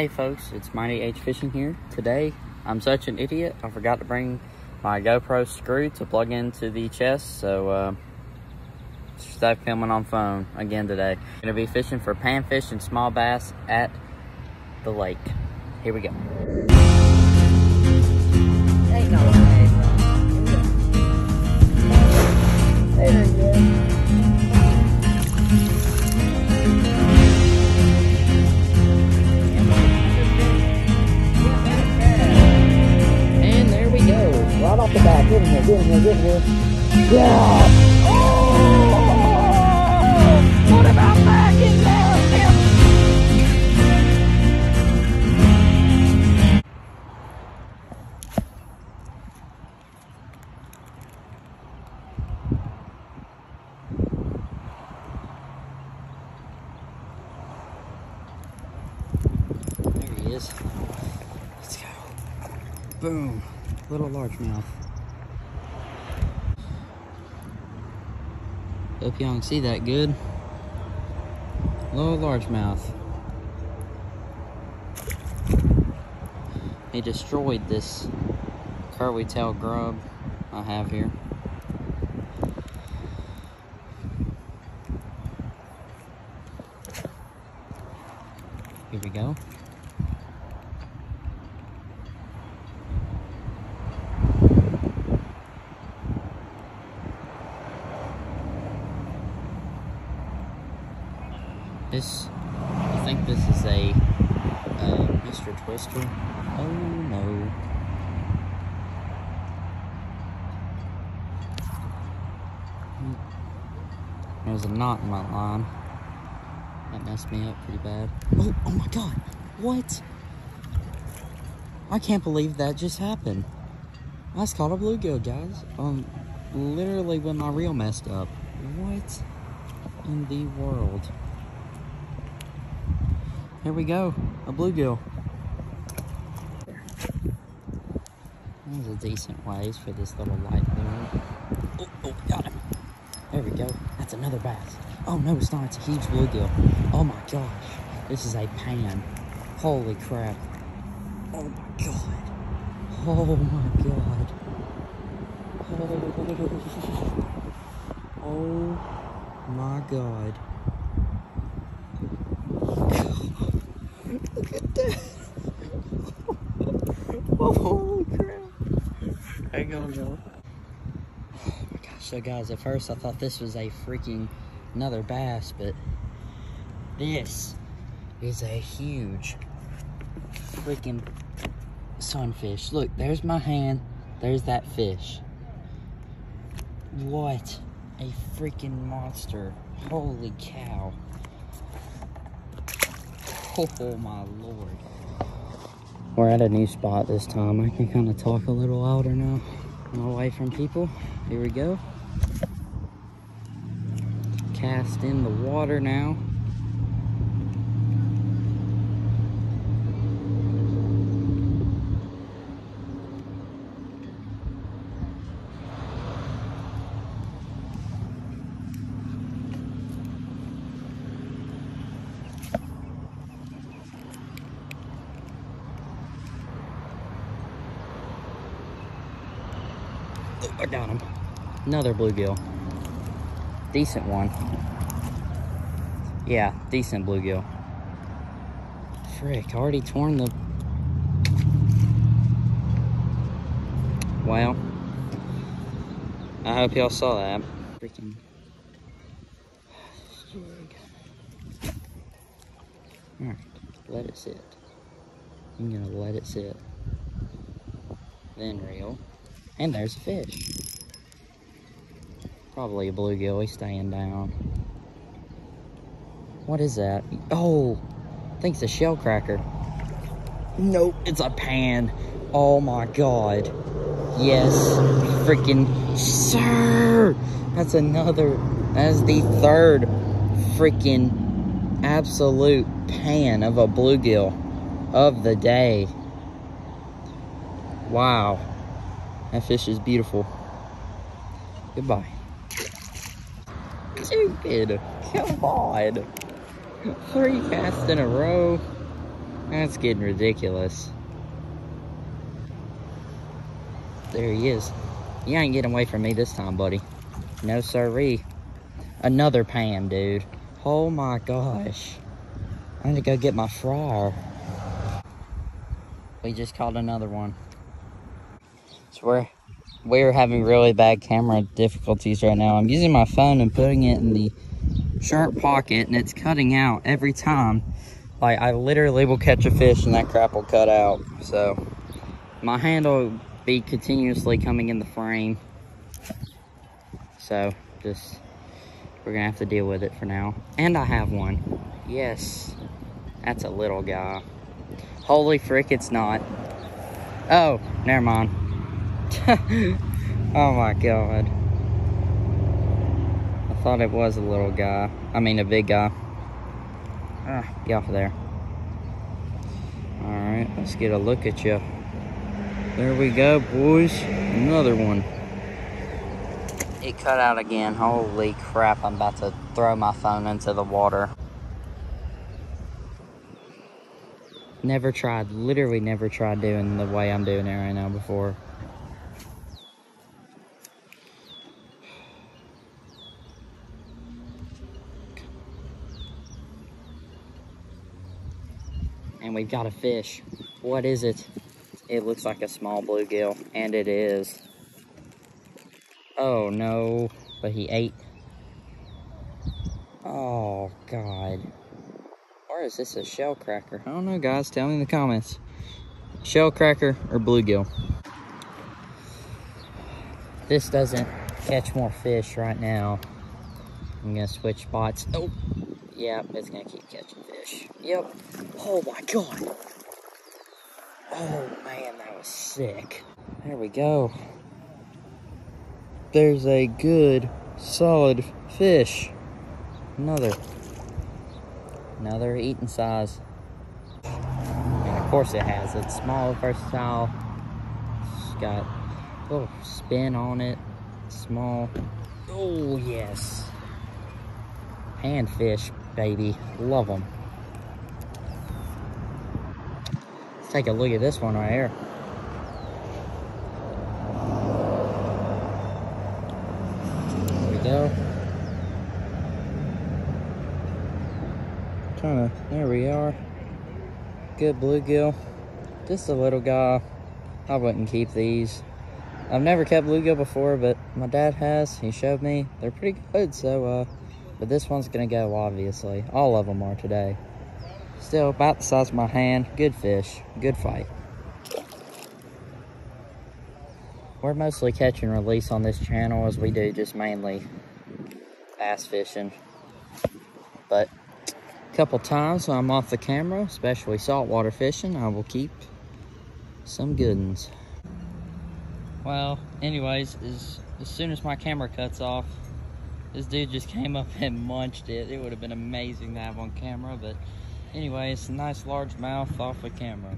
Hey folks, it's Mighty H Fishing here. Today, I'm such an idiot, I forgot to bring my GoPro screw to plug into the chest, so uh, stuff filming on phone again today. Gonna be fishing for panfish and small bass at the lake. Here we go. Off the bat. Get in here, get in here, get in here. Yeah! Oh! What about back in there? There he is. Let's go. Boom. Little largemouth. Hope y'all can see that good. Little largemouth. He destroyed this curly tail grub I have here. Here we go. This, I think this is a uh, Mr. Twister. Oh no. There's a knot in my line. That messed me up pretty bad. Oh, oh my god. What? I can't believe that just happened. I just caught a bluegill, guys. Um, literally when my reel messed up. What in the world? Here we go, a bluegill. Was a decent ways for this little light lure. Oh, oh, got him. There we go. That's another bass. Oh no, it's not. It's a huge bluegill. Oh my gosh. This is a pan. Holy crap. Oh my god. Oh my god. Oh my god. Look at that. oh, holy Hang on. Oh my gosh. So, guys, at first I thought this was a freaking another bass, but this is a huge freaking sunfish. Look, there's my hand. There's that fish. What a freaking monster. Holy cow. Oh my lord. We're at a new spot this time. I can kind of talk a little louder now. Away from people. Here we go. Cast in the water now. I got him. Another bluegill. Decent one. Yeah, decent bluegill. Frick, already torn the... Well, I hope y'all saw that. Freaking... Alright, let it sit. I'm gonna let it sit. Then reel. And there's a fish. Probably a bluegill. He's staying down. What is that? Oh, I think it's a shell cracker. Nope, it's a pan. Oh my god. Yes, freaking sir. That's another. That is the third freaking absolute pan of a bluegill of the day. Wow. That fish is beautiful. Goodbye. Stupid. Come on. Three casts in a row. That's getting ridiculous. There he is. You ain't getting away from me this time, buddy. No siree. Another pan, dude. Oh my gosh. I need to go get my fryer. We just caught another one. We're we're having really bad camera difficulties right now. I'm using my phone and putting it in the sharp pocket and it's cutting out every time. Like I literally will catch a fish and that crap will cut out. So my hand will be continuously coming in the frame. So just we're gonna have to deal with it for now. And I have one. Yes. That's a little guy. Holy frick, it's not. Oh, never mind. oh my god. I thought it was a little guy. I mean, a big guy. Ah, get off of there. Alright, let's get a look at you. There we go, boys. Another one. It cut out again. Holy crap, I'm about to throw my phone into the water. Never tried, literally never tried doing the way I'm doing it right now before. And we've got a fish. What is it? It looks like a small bluegill, and it is. Oh no, but he ate. Oh God. Or is this a shell cracker? I don't know, guys. Tell me in the comments. Shell cracker or bluegill? This doesn't catch more fish right now. I'm gonna switch spots. Oh, yeah, it's gonna keep catching fish. Yep. Oh my god. Oh man, that was sick. There we go. There's a good, solid fish. Another. Another eating size. And of course it has. It's small, versatile. It's got a little spin on it. Small. Oh, yes. Panfish, baby. Love them. Let's take a look at this one right here. There we go. Trying to, there we are. Good bluegill. Just a little guy. I wouldn't keep these. I've never kept bluegill before, but my dad has. He showed me. They're pretty good, so, uh, but this one's gonna go, obviously. All of them are today. Still about the size of my hand. Good fish. Good fight. We're mostly catch and release on this channel as we do just mainly bass fishing. But a couple times when I'm off the camera, especially saltwater fishing, I will keep some good ones. Well, anyways, as, as soon as my camera cuts off, this dude just came up and munched it. It would have been amazing to have on camera, but anyway, it's a nice large mouth off the camera.